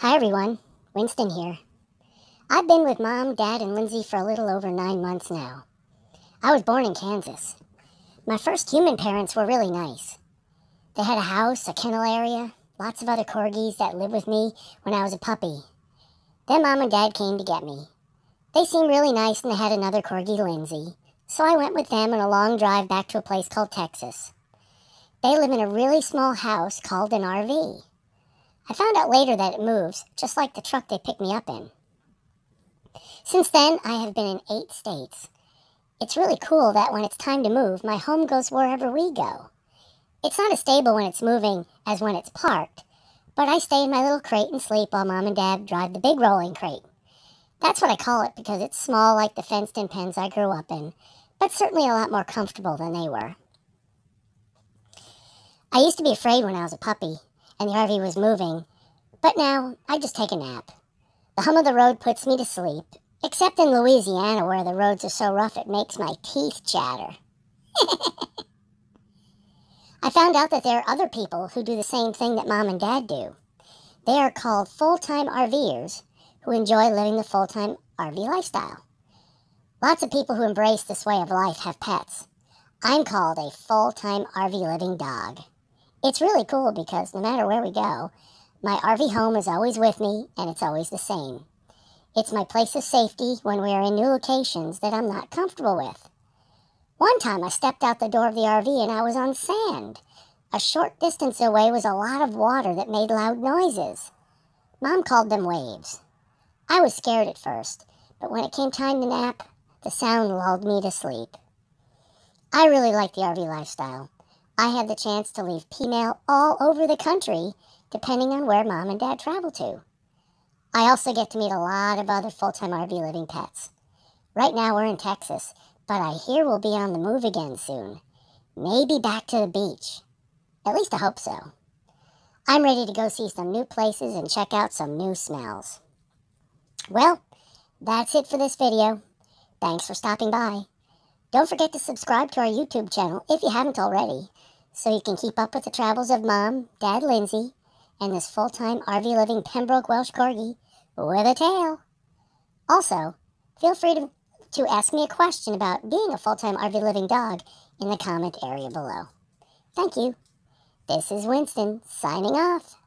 Hi everyone, Winston here. I've been with Mom, Dad, and Lindsey for a little over nine months now. I was born in Kansas. My first human parents were really nice. They had a house, a kennel area, lots of other corgis that lived with me when I was a puppy. Then Mom and Dad came to get me. They seemed really nice and they had another corgi, Lindsey, so I went with them on a long drive back to a place called Texas. They live in a really small house called an RV. I found out later that it moves, just like the truck they picked me up in. Since then, I have been in eight states. It's really cool that when it's time to move, my home goes wherever we go. It's not as stable when it's moving as when it's parked, but I stay in my little crate and sleep while Mom and Dad drive the big rolling crate. That's what I call it because it's small like the fenced-in pens I grew up in, but certainly a lot more comfortable than they were. I used to be afraid when I was a puppy, and the RV was moving, but now I just take a nap. The hum of the road puts me to sleep, except in Louisiana where the roads are so rough it makes my teeth chatter. I found out that there are other people who do the same thing that mom and dad do. They are called full-time RVers who enjoy living the full-time RV lifestyle. Lots of people who embrace this way of life have pets. I'm called a full-time RV living dog. It's really cool because no matter where we go, my RV home is always with me and it's always the same. It's my place of safety when we are in new locations that I'm not comfortable with. One time I stepped out the door of the RV and I was on sand. A short distance away was a lot of water that made loud noises. Mom called them waves. I was scared at first, but when it came time to nap, the sound lulled me to sleep. I really like the RV lifestyle. I have the chance to leave P-mail all over the country, depending on where mom and dad travel to. I also get to meet a lot of other full-time RV living pets. Right now we're in Texas, but I hear we'll be on the move again soon. Maybe back to the beach. At least I hope so. I'm ready to go see some new places and check out some new smells. Well, that's it for this video. Thanks for stopping by. Don't forget to subscribe to our YouTube channel if you haven't already so you can keep up with the travels of Mom, Dad Lindsey, and this full-time RV living Pembroke Welsh Corgi with a tail. Also, feel free to, to ask me a question about being a full-time RV living dog in the comment area below. Thank you. This is Winston, signing off.